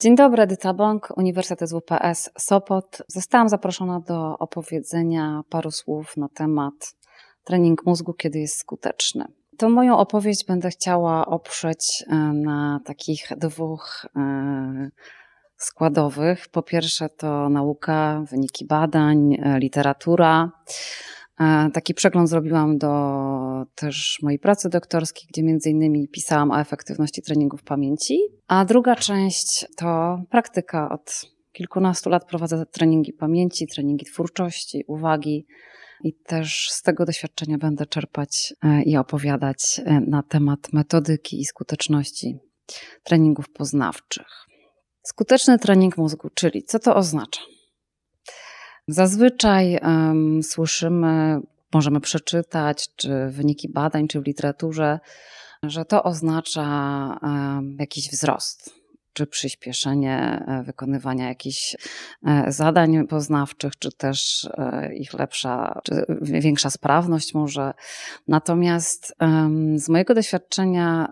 Dzień dobry, Edyta Bąk, Uniwersytet WPS Sopot. Zostałam zaproszona do opowiedzenia paru słów na temat trening mózgu, kiedy jest skuteczny. To moją opowieść będę chciała oprzeć e, na takich dwóch e, składowych. Po pierwsze to nauka, wyniki badań, e, literatura. Taki przegląd zrobiłam do też mojej pracy doktorskiej, gdzie między innymi pisałam o efektywności treningów pamięci. A druga część to praktyka. Od kilkunastu lat prowadzę treningi pamięci, treningi twórczości, uwagi. I też z tego doświadczenia będę czerpać e, i opowiadać e, na temat metodyki i skuteczności treningów poznawczych. Skuteczny trening mózgu, czyli co to oznacza? Zazwyczaj um, słyszymy, możemy przeczytać, czy wyniki badań, czy w literaturze, że to oznacza um, jakiś wzrost, czy przyspieszenie e, wykonywania jakichś e, zadań poznawczych, czy też e, ich lepsza, czy większa sprawność może. Natomiast z mojego doświadczenia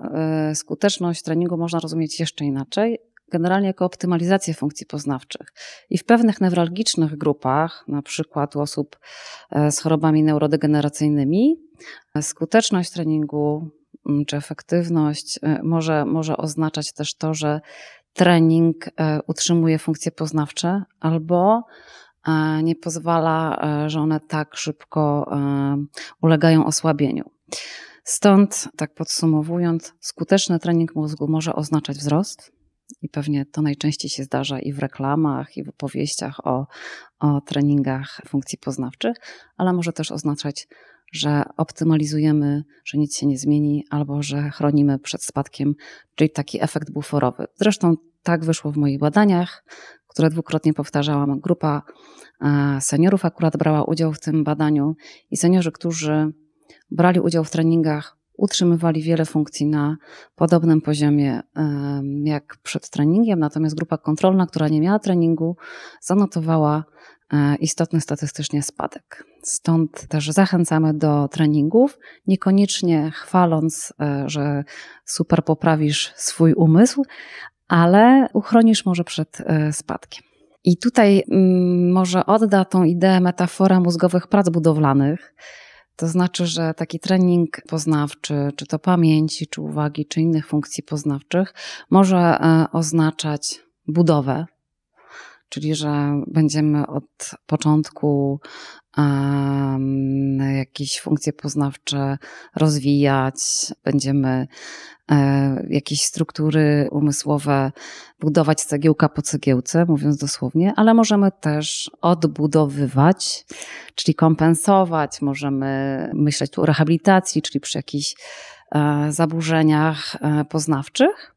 skuteczność treningu można rozumieć jeszcze inaczej, generalnie jako optymalizację funkcji poznawczych. I w pewnych newralgicznych grupach, na przykład u osób e, z chorobami neurodegeneracyjnymi, skuteczność treningu mm, czy efektywność e, może, może oznaczać też to, że trening e, utrzymuje funkcje poznawcze albo nie pozwala, że one tak szybko ulegają osłabieniu. Stąd, tak podsumowując, skuteczny trening mózgu może oznaczać wzrost, i pewnie to najczęściej się zdarza i w reklamach, i w opowieściach o, o treningach funkcji poznawczych, ale może też oznaczać, że optymalizujemy, że nic się nie zmieni, albo że chronimy przed spadkiem, czyli taki efekt buforowy. Zresztą tak wyszło w moich badaniach, które dwukrotnie powtarzałam. Grupa e, seniorów akurat brała udział w tym badaniu i seniorzy, którzy brali udział w treningach utrzymywali wiele funkcji na podobnym poziomie jak przed treningiem, natomiast grupa kontrolna, która nie miała treningu, zanotowała e, istotny statystycznie spadek. Stąd też zachęcamy do treningów, niekoniecznie chwaląc, e, że super poprawisz swój umysł, ale uchronisz może przed e, spadkiem. I tutaj mm, może odda tą ideę metafora mózgowych prac budowlanych, to znaczy, że taki trening poznawczy, czy to pamięci, czy uwagi, czy innych funkcji poznawczych, może e, oznaczać budowę, czyli że będziemy od początku jakieś funkcje poznawcze rozwijać, będziemy E, jakieś struktury umysłowe budować cegiełka po cegiełce, mówiąc dosłownie, ale możemy też odbudowywać, czyli kompensować, możemy myśleć tu o rehabilitacji, czyli przy jakichś e, zaburzeniach e, poznawczych.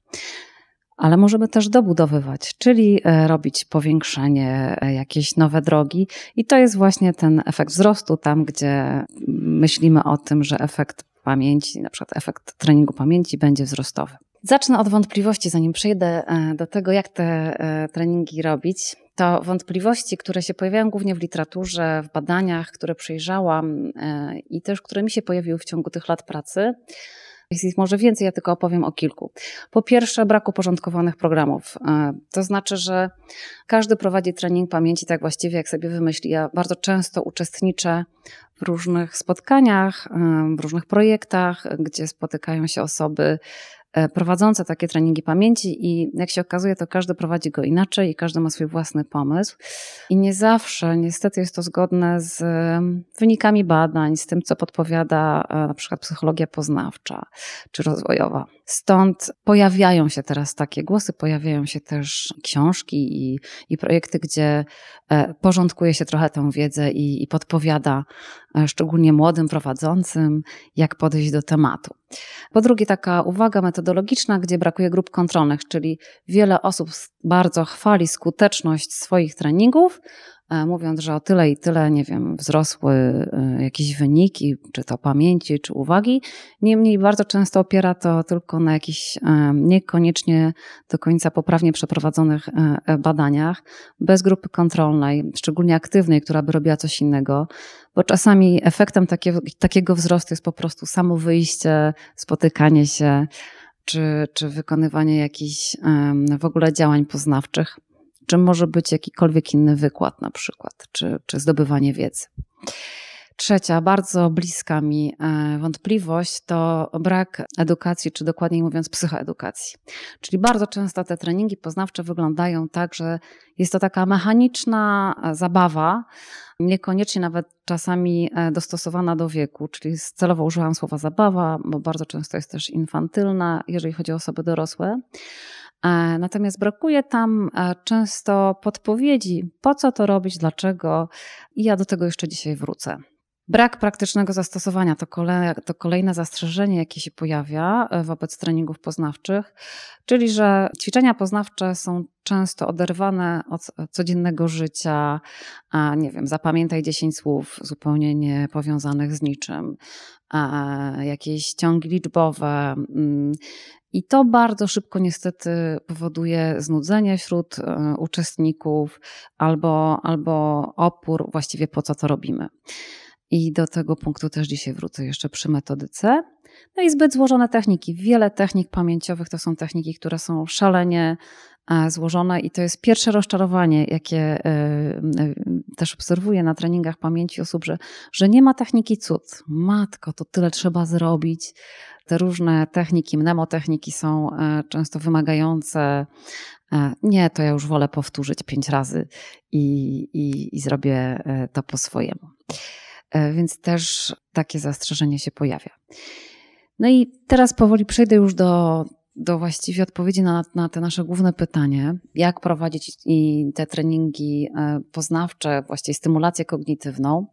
Ale możemy też dobudowywać, czyli robić powiększenie, jakieś nowe drogi, i to jest właśnie ten efekt wzrostu, tam gdzie myślimy o tym, że efekt pamięci, na przykład efekt treningu pamięci będzie wzrostowy. Zacznę od wątpliwości, zanim przejdę e, do tego, jak te e, treningi robić. To wątpliwości, które się pojawiają głównie w literaturze, w badaniach, które przejrzałam e, i też które mi się pojawiły w ciągu tych lat pracy. Jest ich może więcej, ja tylko opowiem o kilku. Po pierwsze, brak uporządkowanych programów. To znaczy, że każdy prowadzi trening pamięci tak właściwie, jak sobie wymyśli. Ja bardzo często uczestniczę w różnych spotkaniach, w różnych projektach, gdzie spotykają się osoby E, prowadzące takie treningi pamięci i jak się okazuje, to każdy prowadzi go inaczej i każdy ma swój własny pomysł. I nie zawsze niestety jest to zgodne z wynikami badań, z tym, co podpowiada e, na przykład psychologia poznawcza czy rozwojowa. Stąd pojawiają się teraz takie głosy, pojawiają się też książki i, i projekty, gdzie e, porządkuje się trochę tę wiedzę i, i podpowiada szczególnie młodym prowadzącym, jak podejść do tematu. Po drugie, taka uwaga metodologiczna, gdzie brakuje grup kontrolnych, czyli wiele osób bardzo chwali skuteczność swoich treningów, E, mówiąc, że o tyle i tyle, nie wiem, wzrosły e, jakieś wyniki, czy to pamięci, czy uwagi. Niemniej bardzo często opiera to tylko na jakichś e, niekoniecznie do końca poprawnie przeprowadzonych badaniach, bez grupy kontrolnej, szczególnie aktywnej, która by robiła coś innego, bo czasami efektem takiego, takiego wzrostu jest po prostu samo wyjście, spotykanie się, czy, czy wykonywanie jakichś w ogóle działań poznawczych, czy może być jakikolwiek inny wykład na przykład, czy, czy zdobywanie wiedzy. Trzecia, bardzo bliska mi e, wątpliwość to brak edukacji, czy dokładniej mówiąc psychoedukacji. Czyli bardzo często te treningi poznawcze wyglądają tak, że jest to taka mechaniczna e, zabawa, niekoniecznie nawet czasami e, dostosowana do wieku, czyli celowo użyłam słowa zabawa, bo bardzo często jest też infantylna, jeżeli chodzi o osoby dorosłe. Natomiast brakuje tam często podpowiedzi, po co to robić, dlaczego, i ja do tego jeszcze dzisiaj wrócę. Brak praktycznego zastosowania to, kolej, to kolejne zastrzeżenie, jakie się pojawia e, wobec treningów poznawczych, czyli że ćwiczenia poznawcze są często oderwane od codziennego życia, a nie wiem, zapamiętaj 10 słów zupełnie nie powiązanych z niczym, jakieś ciągi liczbowe. Mm, I to bardzo szybko niestety powoduje znudzenie wśród e, uczestników albo, albo opór, właściwie po co to robimy. I do tego punktu też dzisiaj wrócę jeszcze przy metodyce. No i zbyt złożone techniki. Wiele technik pamięciowych to są techniki, które są szalenie e, złożone i to jest pierwsze rozczarowanie, jakie e, e, też obserwuję na treningach pamięci osób, że, że nie ma techniki cud. Matko, to tyle trzeba zrobić. Te różne techniki, mnemotechniki są często wymagające. Nie, to ja już wolę powtórzyć pięć razy i, i, i zrobię to po swojemu. E, więc też takie zastrzeżenie się pojawia. No i teraz powoli przejdę już do, do właściwie odpowiedzi na, na te nasze główne pytanie, jak prowadzić te treningi e, poznawcze, właściwie stymulację kognitywną.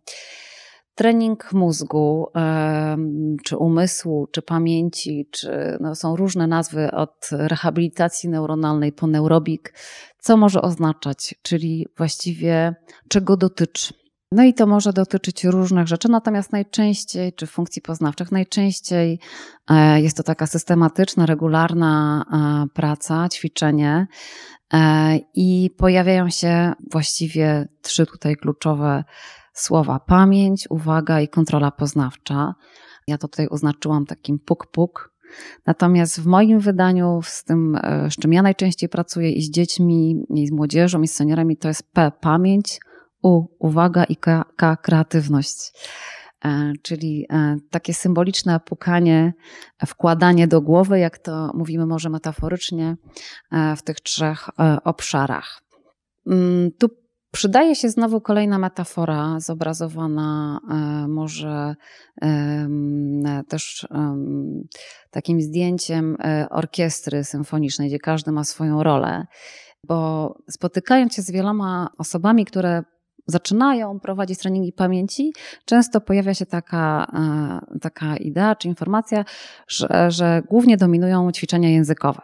Trening mózgu, czy umysłu, czy pamięci, czy no są różne nazwy od rehabilitacji neuronalnej po neurobik. Co może oznaczać, czyli właściwie czego dotyczy? No i to może dotyczyć różnych rzeczy, natomiast najczęściej, czy funkcji poznawczych, najczęściej e, jest to taka systematyczna, regularna e, praca, ćwiczenie e, i pojawiają się właściwie trzy tutaj kluczowe słowa: pamięć, uwaga i kontrola poznawcza. Ja to tutaj oznaczyłam takim puk-puk. Natomiast w moim wydaniu, z tym, z czym ja najczęściej pracuję i z dziećmi, i z młodzieżą, i z seniorami, to jest P pamięć, u, uwaga i K, K kreatywność. E, czyli e, takie symboliczne pukanie, wkładanie do głowy, jak to mówimy może metaforycznie, e, w tych trzech obszarach. Mm, tu przydaje się znowu kolejna metafora, zobrazowana może też takim zdjęciem orkiestry symfonicznej, gdzie każdy ma swoją rolę. Bo spotykając się z wieloma osobami, które zaczynają prowadzić treningi pamięci, często pojawia się taka, e, taka idea czy informacja, że, że głównie dominują ćwiczenia językowe.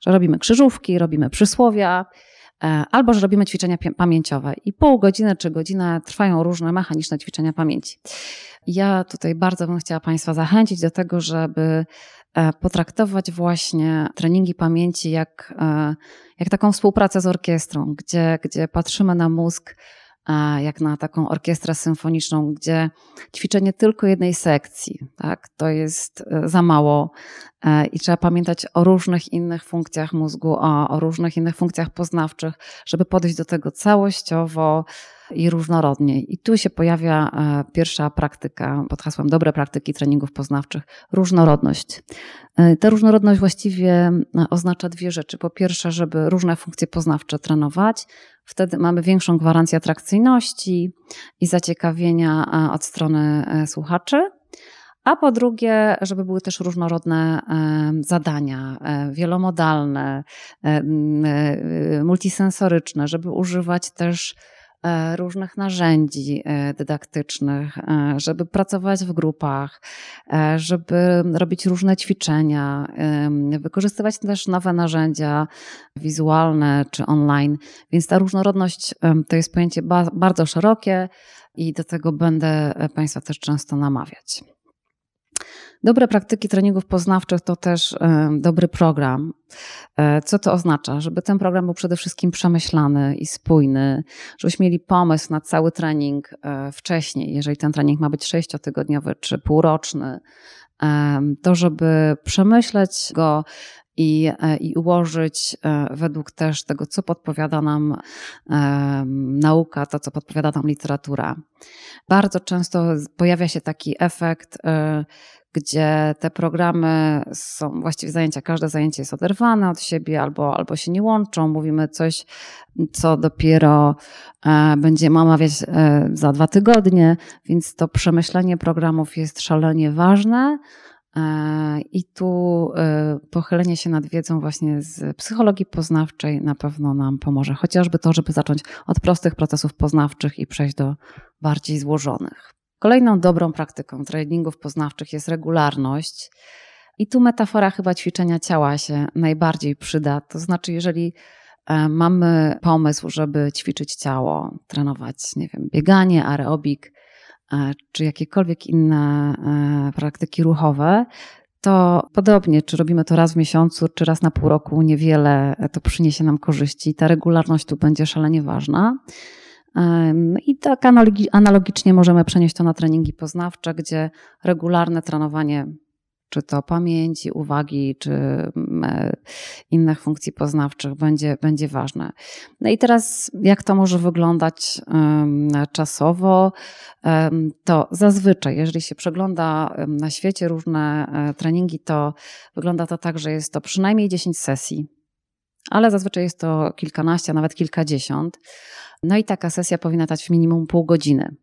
Że robimy krzyżówki, robimy przysłowia, e, albo że robimy ćwiczenia pamięciowe. I pół godziny czy godzinę trwają różne mechaniczne ćwiczenia pamięci. Ja tutaj bardzo bym chciała Państwa zachęcić do tego, żeby e, potraktować właśnie treningi pamięci jak, jak taką współpracę z orkiestrą, gdzie, gdzie patrzymy na mózg jak na taką orkiestrę symfoniczną, gdzie ćwiczenie tylko jednej sekcji, tak, to jest e, za mało e, i trzeba pamiętać o różnych innych funkcjach mózgu, o, o różnych innych funkcjach poznawczych, żeby podejść do tego całościowo, i różnorodnie. I tu się pojawia e, pierwsza praktyka pod hasłem dobre praktyki treningów poznawczych różnorodność. E, ta różnorodność właściwie e, oznacza dwie rzeczy. Po pierwsze, żeby różne funkcje poznawcze trenować, wtedy mamy większą gwarancję atrakcyjności i zaciekawienia od strony słuchaczy. A po drugie, żeby były też różnorodne zadania, wielomodalne, multisensoryczne, żeby używać też różnych narzędzi e, dydaktycznych, e, żeby pracować w grupach, żeby robić różne ćwiczenia, wykorzystywać też nowe narzędzia wizualne czy online. Więc ta różnorodność to jest pojęcie bardzo szerokie i do tego będę Państwa też często namawiać. Dobre praktyki treningów poznawczych to też e, dobry program. E, co to oznacza? Żeby ten program był przede wszystkim przemyślany i spójny, żebyśmy mieli pomysł na cały trening e, wcześniej, jeżeli ten trening ma być sześciotygodniowy czy półroczny, to, żeby przemyśleć go i, i ułożyć według też tego, co podpowiada nam nauka, to, co podpowiada nam literatura. Bardzo często pojawia się taki efekt, gdzie te programy są, właściwie zajęcia, każde zajęcie jest oderwane od siebie albo, albo się nie łączą. Mówimy coś, co dopiero będziemy omawiać za dwa tygodnie, więc to przemyślenie programów jest szalenie ważne. E, I tu e, pochylenie się nad wiedzą właśnie z psychologii poznawczej na pewno nam pomoże. Chociażby to, żeby zacząć od prostych procesów poznawczych i przejść do bardziej złożonych. Kolejną dobrą praktyką treningów poznawczych jest regularność. I tu metafora chyba ćwiczenia ciała się najbardziej przyda. To znaczy, jeżeli e, mamy pomysł, żeby ćwiczyć ciało, trenować, nie wiem, bieganie, aerobik, E, czy jakiekolwiek inne e, praktyki ruchowe, to podobnie, czy robimy to raz w miesiącu, czy raz na pół roku, niewiele to przyniesie nam korzyści. Ta regularność tu będzie szalenie ważna. I tak analogicznie możemy przenieść to na treningi poznawcze, gdzie regularne trenowanie czy to pamięci, uwagi, czy mm, e, innych funkcji poznawczych będzie, będzie ważne. No i teraz, jak to może wyglądać czasowo? To zazwyczaj, jeżeli się przegląda na świecie różne e, treningi, to wygląda to tak, że jest to przynajmniej 10 sesji, ale zazwyczaj jest to kilkanaście, nawet kilkadziesiąt. No i taka sesja powinna trwać minimum pół godziny.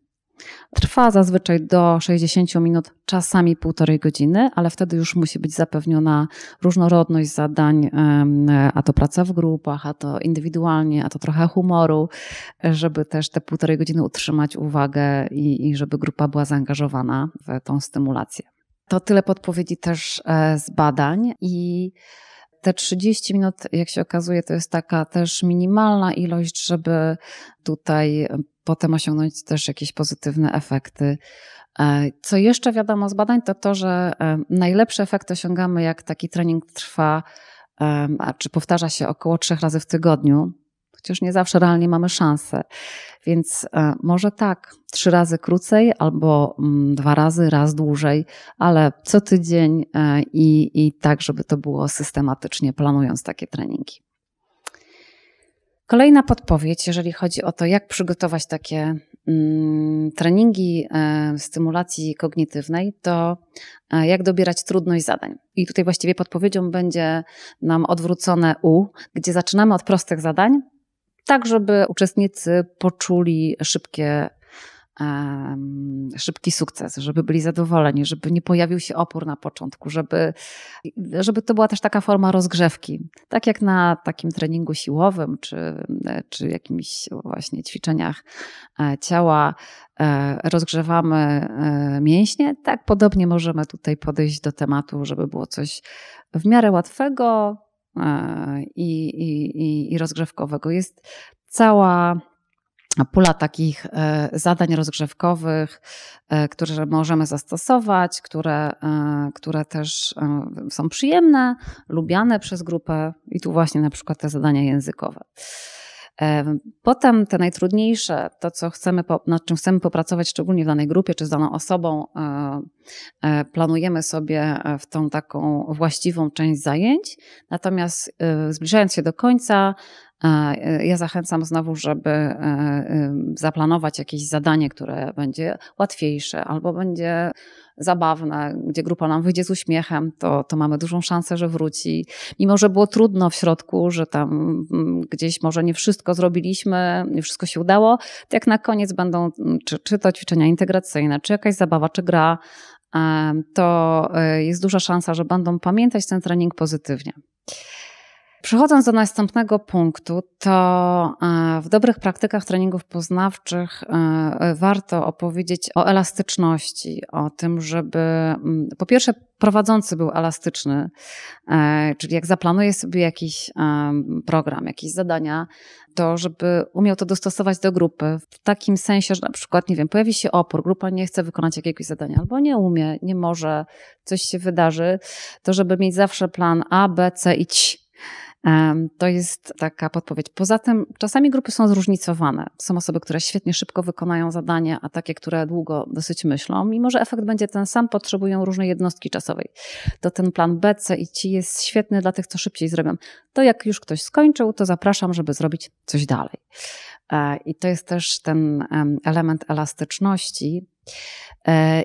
Trwa zazwyczaj do 60 minut, czasami półtorej godziny, ale wtedy już musi być zapewniona różnorodność zadań, a to praca w grupach, a to indywidualnie, a to trochę humoru, żeby też te półtorej godziny utrzymać uwagę i, i żeby grupa była zaangażowana w tą stymulację. To tyle podpowiedzi też e, z badań i te 30 minut, jak się okazuje, to jest taka też minimalna ilość, żeby tutaj potem osiągnąć też jakieś pozytywne efekty. E, co jeszcze wiadomo z badań, to to, że e, najlepszy efekt osiągamy, jak taki trening trwa, czy powtarza się około trzech razy w tygodniu, chociaż nie zawsze realnie mamy szansę. Więc e, może tak, trzy razy krócej albo mm, dwa razy, raz dłużej, ale co tydzień i, i tak, żeby to było systematycznie, planując takie treningi. Kolejna podpowiedź, jeżeli chodzi o to, jak przygotować takie mm, treningi e, stymulacji kognitywnej, to e, jak dobierać trudność zadań. I tutaj właściwie podpowiedzią będzie nam odwrócone U, gdzie zaczynamy od prostych zadań, tak żeby uczestnicy poczuli szybkie szybki sukces, żeby byli zadowoleni, żeby nie pojawił się opór na początku, żeby, żeby to była też taka forma rozgrzewki. Tak jak na takim treningu siłowym, czy, czy jakimś właśnie ćwiczeniach e, ciała e, rozgrzewamy e, mięśnie, tak podobnie możemy tutaj podejść do tematu, żeby było coś w miarę łatwego i, i, i rozgrzewkowego. Jest cała pula takich e, zadań rozgrzewkowych, e, które możemy zastosować, które, e, które też są przyjemne, lubiane przez grupę i tu właśnie na przykład te zadania językowe. Potem te najtrudniejsze, to co chcemy, nad czym chcemy popracować, szczególnie w danej grupie czy z daną osobą, planujemy sobie w tą taką właściwą część zajęć. Natomiast zbliżając się do końca, E, ja zachęcam znowu, żeby e, zaplanować jakieś zadanie, które będzie łatwiejsze albo będzie zabawne, gdzie grupa nam wyjdzie z uśmiechem, to, to mamy dużą szansę, że wróci. Mimo, że było trudno w środku, że tam mm, gdzieś może nie wszystko zrobiliśmy, nie wszystko się udało, to jak na koniec będą, mm, czy, czy to ćwiczenia integracyjne, czy jakaś zabawa, czy gra, e, to jest duża szansa, że będą pamiętać ten trening pozytywnie. Przechodząc do następnego punktu, to e, w dobrych praktykach treningów poznawczych e, warto opowiedzieć o elastyczności, o tym, żeby mm, po pierwsze prowadzący był elastyczny, e, czyli jak zaplanuje sobie jakiś program, jakieś zadania, to żeby umiał to dostosować do grupy w takim sensie, że na przykład, nie wiem, pojawi się opór, grupa nie chce wykonać jakiegoś zadania albo nie umie, nie może, coś się wydarzy, to żeby mieć zawsze plan A, B, C i C To jest taka podpowiedź. Poza tym czasami grupy są zróżnicowane. Są osoby, które świetnie szybko wykonają zadanie, a takie, które długo dosyć myślą. Mimo, że efekt będzie ten sam, potrzebują różnej jednostki czasowej. To ten plan B, C i C jest świetny dla tych, co szybciej zrobią. To jak już ktoś skończył, to zapraszam, żeby zrobić coś dalej. E, I to jest też ten element elastyczności,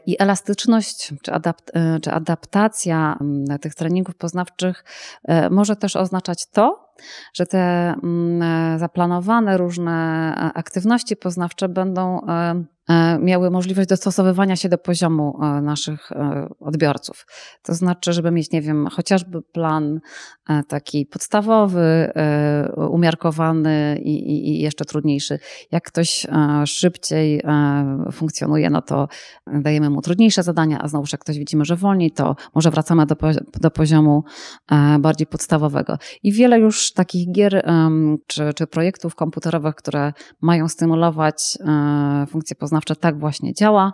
I elastyczność czy, adapt, e, czy adaptacja mm, tych treningów poznawczych e, może też oznaczać to, że te mm, zaplanowane różne aktywności poznawcze będą E, miały możliwość dostosowywania się do poziomu e, naszych e, odbiorców. To znaczy, żeby mieć, nie wiem, chociażby plan taki podstawowy, umiarkowany i, jeszcze trudniejszy. Jak ktoś szybciej funkcjonuje, no to dajemy mu trudniejsze zadania, a znowu, jak ktoś widzimy, że wolniej, to może wracamy do poziomu bardziej podstawowego. I wiele już takich gier czy, czy projektów komputerowych, które mają stymulować funkcje poznawcze, tak właśnie działa,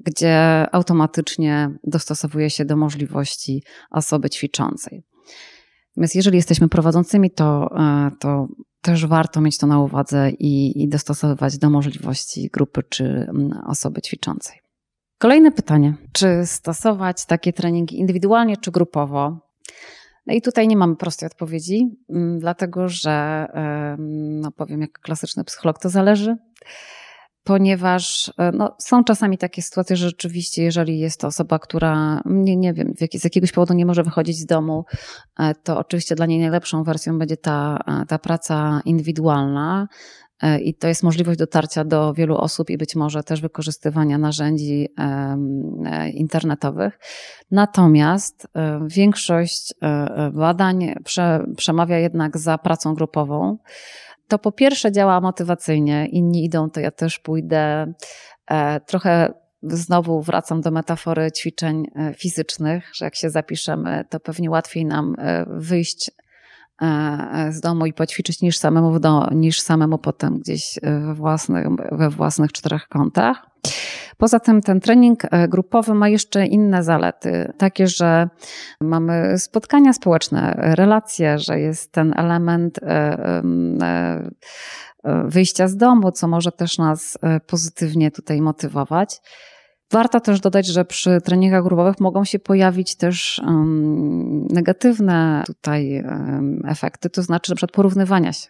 gdzie automatycznie dostosowuje się do możliwości osoby ćwiczącej. Natomiast jeżeli jesteśmy prowadzącymi, to, e, to też warto mieć to na uwadze i, i dostosowywać do możliwości grupy czy osoby ćwiczącej. Kolejne pytanie: czy stosować takie treningi indywidualnie czy grupowo? No i tutaj nie mamy prostej odpowiedzi, mm, dlatego że, no powiem jak klasyczny psycholog, to zależy ponieważ e, no, są czasami takie sytuacje, że rzeczywiście, jeżeli jest to osoba, która nie, nie wiem, z jakiegoś powodu nie może wychodzić z domu, e, to oczywiście dla niej najlepszą wersją będzie ta, e, ta praca indywidualna. I to jest możliwość dotarcia do wielu osób i być może też wykorzystywania narzędzi internetowych. Natomiast większość badań przemawia jednak za pracą grupową to po pierwsze działa motywacyjnie, inni idą, to ja też pójdę. E, trochę znowu wracam do metafory ćwiczeń e, fizycznych, że jak się zapiszemy, to pewnie łatwiej nam e, wyjść z domu i poćwiczyć niż samemu, w domu, niż samemu potem gdzieś we własnych, we własnych czterech kątach. Poza tym ten trening e, grupowy ma jeszcze inne zalety, takie, że mamy spotkania społeczne, relacje, że jest ten element e, e, wyjścia z domu, co może też nas pozytywnie tutaj motywować. Warto też dodać, że przy treningach grupowych mogą się pojawić też um, negatywne tutaj um, efekty, to znaczy na przykład porównywania się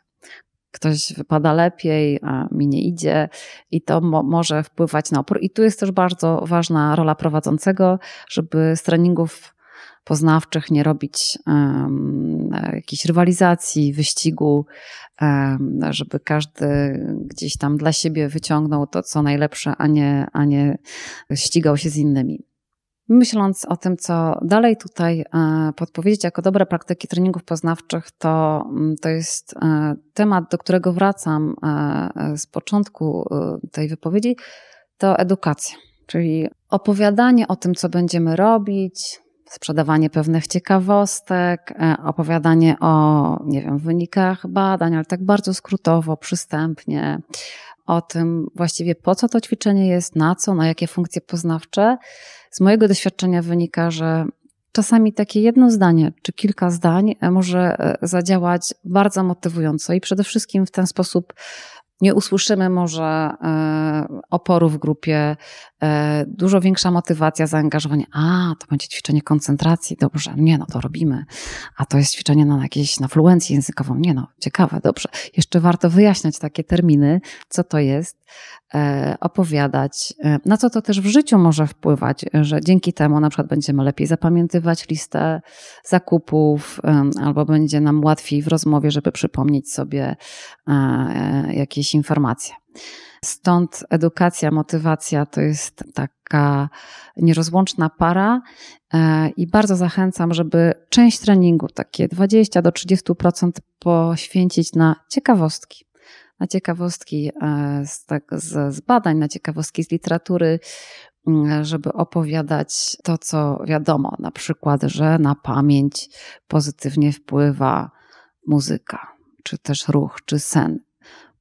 ktoś wypada lepiej, a mi nie idzie i to mo może wpływać na opór. I tu jest też bardzo ważna rola prowadzącego, żeby z treningów poznawczych nie robić um, jakiejś rywalizacji, wyścigu, żeby każdy gdzieś tam dla siebie wyciągnął to, co najlepsze, a nie, a nie ścigał się z innymi. Myśląc o tym, co dalej tutaj e, podpowiedzieć jako dobre praktyki treningów poznawczych, to, mm, to jest e, temat, do którego wracam e, z początku tej wypowiedzi, to edukacja, czyli opowiadanie o tym, co będziemy robić, sprzedawanie pewnych ciekawostek, opowiadanie o, nie wiem, wynikach badań, ale tak bardzo skrótowo, przystępnie, o tym właściwie po co to ćwiczenie jest, na co, na jakie funkcje poznawcze. Z mojego doświadczenia wynika, że czasami takie jedno zdanie czy kilka zdań e, może e, zadziałać bardzo motywująco i przede wszystkim w ten sposób nie usłyszymy może e, oporu w grupie, dużo większa motywacja, zaangażowanie. A, to będzie ćwiczenie koncentracji, dobrze, nie no, to robimy. A to jest ćwiczenie na jakieś, na fluencję językową, nie no, ciekawe, dobrze. Jeszcze warto wyjaśniać takie terminy, co to jest. E, opowiadać, e, na co to też w życiu może wpływać, że dzięki temu na przykład będziemy lepiej zapamiętywać listę zakupów, albo będzie nam łatwiej w rozmowie, żeby przypomnieć sobie e, jakieś informacje. Stąd edukacja, motywacja to jest taka nierozłączna para i bardzo zachęcam, żeby część treningu, takie 20 do 30% poświęcić na ciekawostki na ciekawostki e, z, tak, z, z badań, na ciekawostki z literatury, mm, żeby opowiadać to, co wiadomo, na przykład, że na pamięć pozytywnie wpływa muzyka, czy też ruch, czy sen.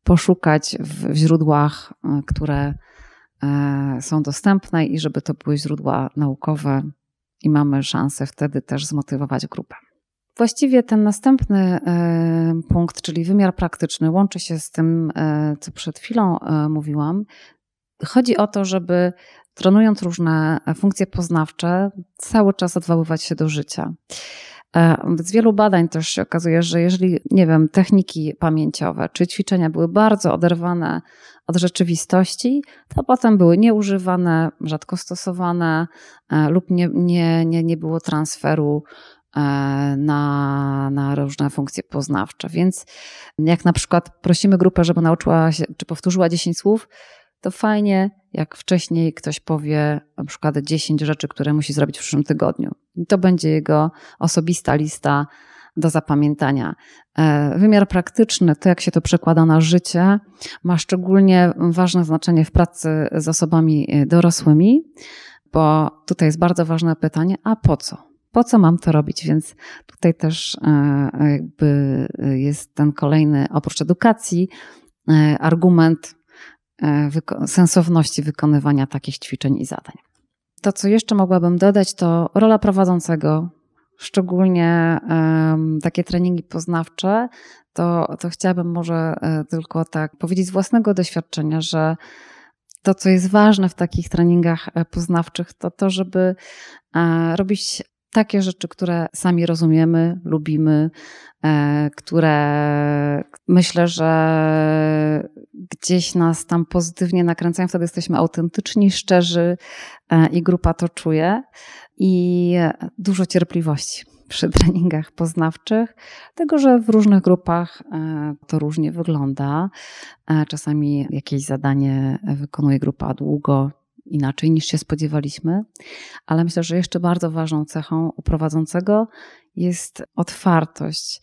Poszukać w, źródłach, e, które e, są dostępne i żeby to były źródła naukowe, i mamy szansę wtedy też zmotywować grupę. właściwie ten następny e, punkt, czyli wymiar praktyczny, łączy się z tym, co przed chwilą mówiłam. Chodzi o to, żeby trenując różne funkcje poznawcze, cały czas odwoływać się do życia. Z wielu badań też się okazuje, że jeżeli, nie wiem, techniki pamięciowe czy ćwiczenia były bardzo oderwane od rzeczywistości, to potem były nieużywane, rzadko stosowane lub nie, nie, nie, nie było transferu E, na, na różne funkcje poznawcze. Więc jak na przykład prosimy grupę, żeby nauczyła się, czy powtórzyła 10 słów, to fajnie, jak wcześniej ktoś powie na przykład 10 rzeczy, które musi zrobić w przyszłym tygodniu. I to będzie jego osobista lista do zapamiętania. E, wymiar praktyczny, to jak się to przekłada na życie, ma szczególnie ważne znaczenie w pracy z osobami dorosłymi, bo tutaj jest bardzo ważne pytanie, a po co? po co mam to robić? Więc tutaj też e, jakby jest ten kolejny, oprócz edukacji, e, argument e, sensowności wykonywania takich ćwiczeń i zadań. To, co jeszcze mogłabym dodać, to rola prowadzącego, szczególnie takie treningi poznawcze, to, to chciałabym może tylko tak powiedzieć z własnego doświadczenia, że to, co jest ważne w takich treningach poznawczych, to to, żeby robić takie rzeczy, które sami rozumiemy, lubimy, e, które myślę, że gdzieś nas tam pozytywnie nakręcają, wtedy jesteśmy autentyczni, szczerzy e, i grupa to czuje. I dużo cierpliwości przy treningach poznawczych, tego, że w różnych grupach e, to różnie wygląda. Czasami jakieś zadanie wykonuje grupa długo, inaczej niż się spodziewaliśmy, ale myślę, że jeszcze bardzo ważną cechą u prowadzącego jest otwartość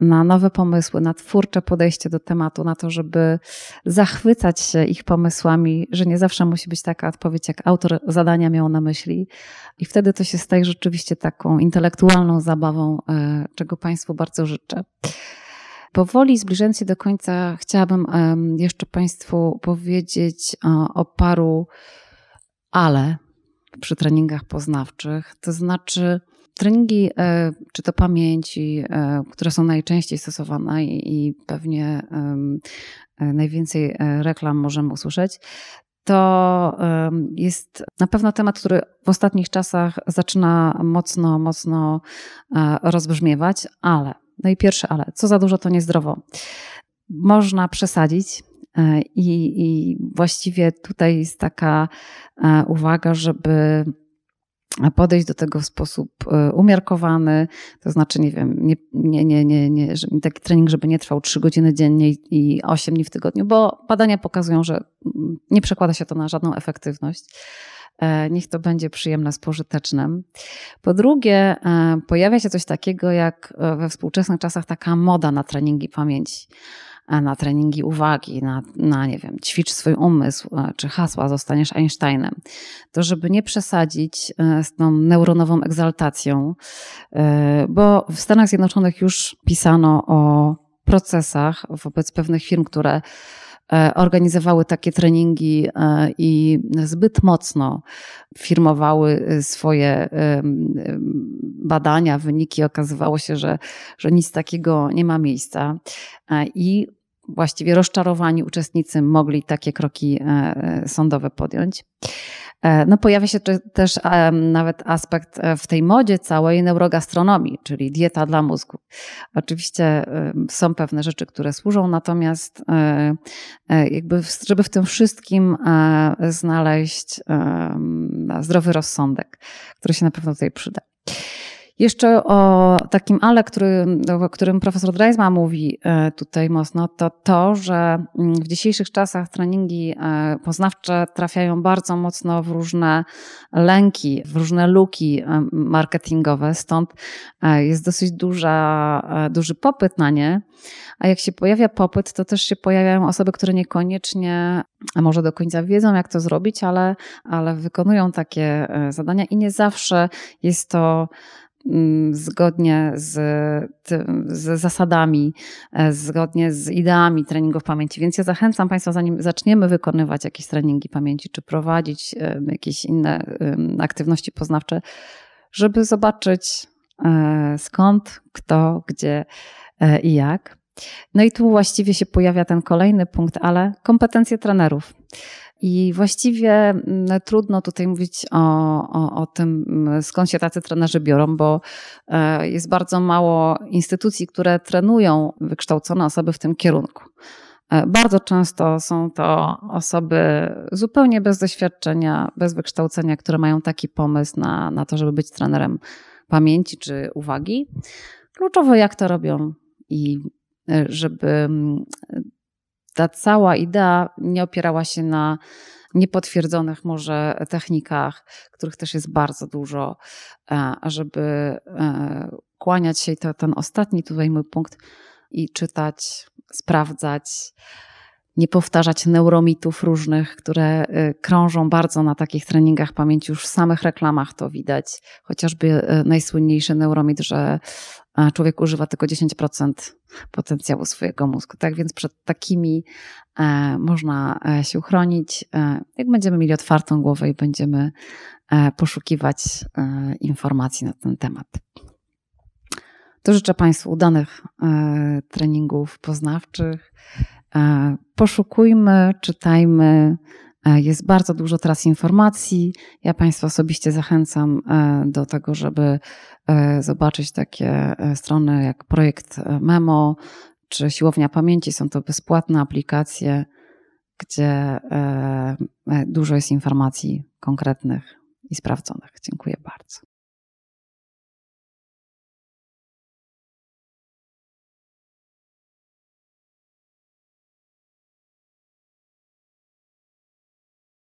na nowe pomysły, na twórcze podejście do tematu, na to, żeby zachwycać się ich pomysłami, że nie zawsze musi być taka odpowiedź, jak autor zadania miał na myśli. I wtedy to się staje rzeczywiście taką intelektualną zabawą, e, czego Państwu bardzo życzę. Powoli zbliżając się do końca, chciałabym jeszcze Państwu powiedzieć o paru ale przy treningach poznawczych, to znaczy treningi, e, czy to pamięci, e, które są najczęściej stosowane i pewnie e, najwięcej reklam możemy usłyszeć, to jest na pewno temat, który w ostatnich czasach zaczyna mocno, mocno rozbrzmiewać, ale, no i pierwsze ale, co za dużo to niezdrowo. Można przesadzić, I, I właściwie tutaj jest taka e, uwaga, żeby podejść do tego w sposób e, umiarkowany, to znaczy, nie wiem, nie, nie, nie, nie, nie, taki trening, żeby nie trwał 3 godziny dziennie i 8 dni w tygodniu, bo badania pokazują, że mm, nie przekłada się to na żadną efektywność. Niech to będzie przyjemne z pożytecznym. Po drugie, pojawia się coś takiego jak we współczesnych czasach taka moda na treningi pamięci na treningi uwagi, na, na nie wiem, ćwicz swój umysł, czy hasła, zostaniesz Einsteinem, to żeby nie przesadzić e, z tą neuronową egzaltacją, e, bo w Stanach Zjednoczonych już pisano o procesach wobec pewnych firm, które e, organizowały takie treningi i zbyt mocno firmowały swoje badania, wyniki. Okazywało się, że, że nic takiego nie ma miejsca. I właściwie rozczarowani uczestnicy mogli takie kroki e, e, sądowe podjąć. E, no pojawia się też nawet aspekt w tej modzie całej neurogastronomii, czyli dieta dla mózgu. Oczywiście są pewne rzeczy, które służą, natomiast jakby, żeby w tym wszystkim znaleźć zdrowy rozsądek, który się na pewno tutaj przyda. Jeszcze o takim ale, który, o którym profesor Dreisma mówi e, tutaj mocno, to to, że mm, w dzisiejszych czasach treningi e, poznawcze trafiają bardzo mocno w różne lęki, w różne luki e, marketingowe, stąd jest dosyć duża, duży popyt na nie. A jak się pojawia popyt, to też się pojawiają osoby, które niekoniecznie, a może do końca wiedzą, jak to zrobić, ale, ale wykonują takie zadania i nie zawsze jest to zgodnie z, z, zasadami, e, zgodnie z ideami treningów pamięci. Więc ja zachęcam Państwa, zanim zaczniemy wykonywać jakieś treningi pamięci, czy prowadzić jakieś inne aktywności poznawcze, żeby zobaczyć, skąd, kto, gdzie i jak. No i tu właściwie się pojawia ten kolejny punkt, ale kompetencje trenerów. I właściwie mm, trudno tutaj mówić o, o, o tym, mm, skąd się tacy trenerzy biorą, bo e, jest bardzo mało instytucji, które trenują wykształcone osoby w tym kierunku. E, bardzo często są to osoby zupełnie bez doświadczenia, bez wykształcenia, które mają taki pomysł na, na to, żeby być trenerem pamięci czy uwagi. Kluczowe, jak to robią i e, żeby mm, ta cała idea nie opierała się na niepotwierdzonych może technikach, których też jest bardzo dużo, e, żeby e, kłaniać się, to ten ostatni tutaj mój punkt, i czytać, sprawdzać, nie powtarzać neuromitów różnych, które e, krążą bardzo na takich treningach pamięci. Już w samych reklamach to widać. Chociażby najsłynniejszy neuromit, że człowiek używa tylko 10% potencjału swojego mózgu. Tak więc przed takimi e, można e, się uchronić. E, jak będziemy mieli otwartą głowę i będziemy poszukiwać informacji na ten temat. To życzę Państwu udanych treningów poznawczych. Poszukujmy, czytajmy, jest bardzo dużo teraz informacji. Ja Państwa osobiście zachęcam e, do tego, żeby e, zobaczyć takie strony jak projekt Memo czy Siłownia Pamięci. Są to bezpłatne aplikacje, gdzie dużo jest informacji konkretnych i sprawdzonych. Dziękuję bardzo.